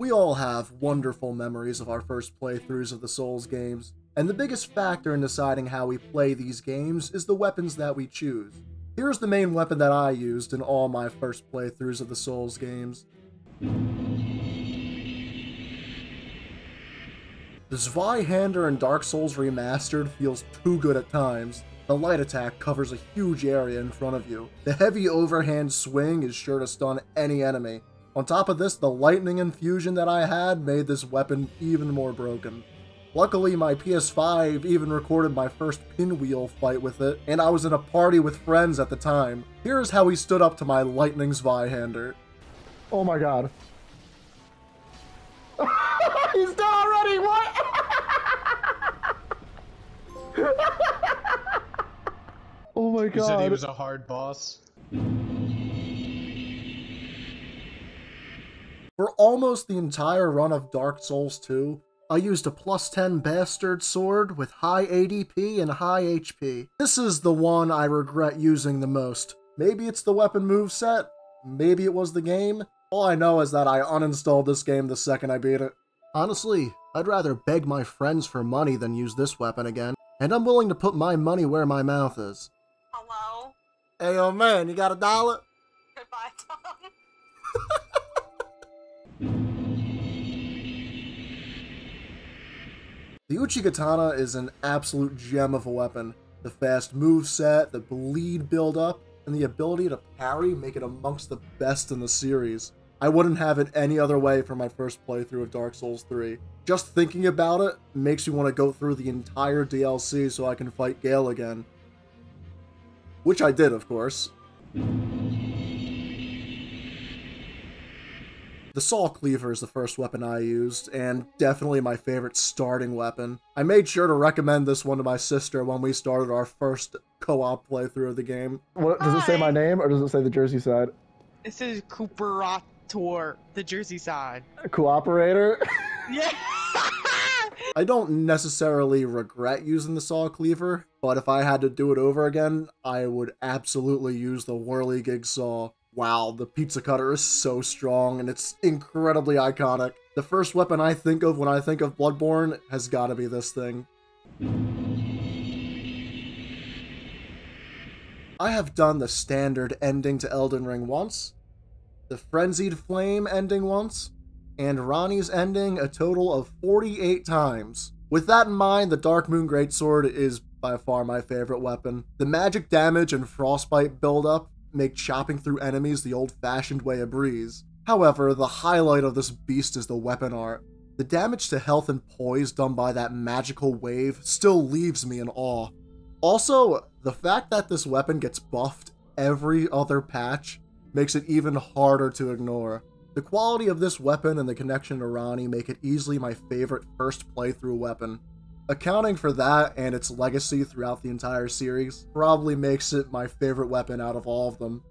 We all have wonderful memories of our first playthroughs of the Souls games, and the biggest factor in deciding how we play these games is the weapons that we choose. Here's the main weapon that I used in all my first playthroughs of the Souls games. The Zweihander in Dark Souls Remastered feels too good at times. The light attack covers a huge area in front of you. The heavy overhand swing is sure to stun any enemy. On top of this, the lightning infusion that I had made this weapon even more broken. Luckily, my PS5 even recorded my first pinwheel fight with it, and I was in a party with friends at the time. Here's how he stood up to my lightning Zweihander. Oh my god. He's dead already! What? oh my god. You said he was a hard boss. For almost the entire run of Dark Souls 2, I used a plus 10 bastard sword with high ADP and high HP. This is the one I regret using the most. Maybe it's the weapon move set, maybe it was the game. All I know is that I uninstalled this game the second I beat it. Honestly, I'd rather beg my friends for money than use this weapon again, and I'm willing to put my money where my mouth is. Hello? Hey, yo, man, you got a dollar? Goodbye, Tom. The Uchigatana is an absolute gem of a weapon. The fast move set, the bleed build-up, and the ability to parry make it amongst the best in the series. I wouldn't have it any other way for my first playthrough of Dark Souls 3. Just thinking about it makes me want to go through the entire DLC so I can fight Gael again. Which I did, of course. The Saw Cleaver is the first weapon I used, and definitely my favorite starting weapon. I made sure to recommend this one to my sister when we started our first co-op playthrough of the game. What, does it say my name or does it say the Jersey side? This is Cooperator, the Jersey side. Cooperator? Yeah. I don't necessarily regret using the Saw Cleaver, but if I had to do it over again, I would absolutely use the Whirligig Saw. Wow, the pizza cutter is so strong and it's incredibly iconic. The first weapon I think of when I think of Bloodborne has gotta be this thing. I have done the standard ending to Elden Ring once, the Frenzied Flame ending once, and Ranni's ending a total of 48 times. With that in mind, the Dark Moon Greatsword is by far my favorite weapon. The magic damage and frostbite buildup make chopping through enemies the old fashioned way a breeze. However, the highlight of this beast is the weapon art. The damage to health and poise done by that magical wave still leaves me in awe. Also, the fact that this weapon gets buffed every other patch makes it even harder to ignore. The quality of this weapon and the connection to Ranni make it easily my favorite first playthrough weapon. Accounting for that and its legacy throughout the entire series probably makes it my favorite weapon out of all of them.